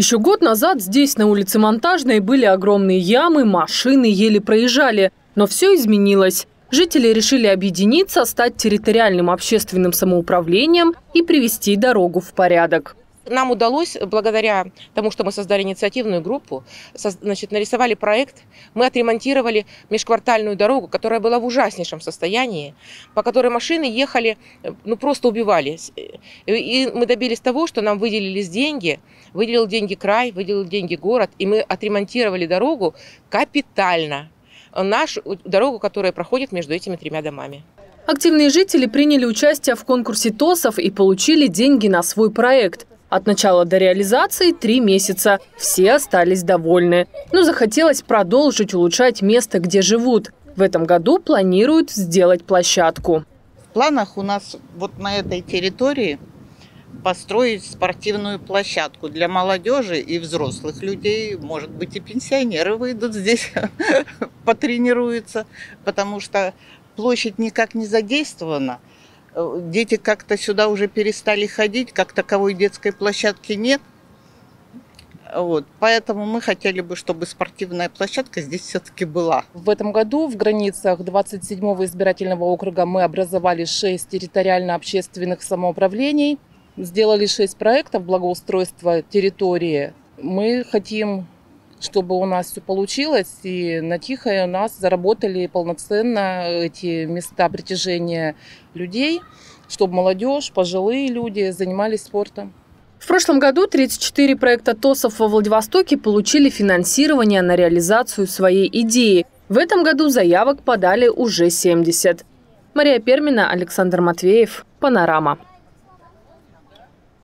Еще год назад здесь, на улице Монтажной, были огромные ямы, машины еле проезжали. Но все изменилось. Жители решили объединиться, стать территориальным общественным самоуправлением и привести дорогу в порядок. Нам удалось, благодаря тому, что мы создали инициативную группу, значит, нарисовали проект, мы отремонтировали межквартальную дорогу, которая была в ужаснейшем состоянии, по которой машины ехали, ну просто убивались. И мы добились того, что нам выделились деньги, выделил деньги край, выделил деньги город, и мы отремонтировали дорогу капитально. Нашу дорогу, которая проходит между этими тремя домами. Активные жители приняли участие в конкурсе ТОСов и получили деньги на свой проект. От начала до реализации три месяца. Все остались довольны. Но захотелось продолжить улучшать место, где живут. В этом году планируют сделать площадку. В планах у нас вот на этой территории построить спортивную площадку для молодежи и взрослых людей. Может быть, и пенсионеры выйдут здесь, потренируются, потому что площадь никак не задействована – дети как-то сюда уже перестали ходить, как таковой детской площадки нет. Вот, поэтому мы хотели бы, чтобы спортивная площадка здесь все-таки была. В этом году в границах 27-го избирательного округа мы образовали 6 территориально-общественных самоуправлений, сделали 6 проектов благоустройства территории. Мы хотим чтобы у нас все получилось, и на Тихое у нас заработали полноценно эти места притяжения людей, чтобы молодежь, пожилые люди занимались спортом. В прошлом году 34 проекта ТОСов во Владивостоке получили финансирование на реализацию своей идеи. В этом году заявок подали уже 70. Мария Пермина, Александр Матвеев, Панорама.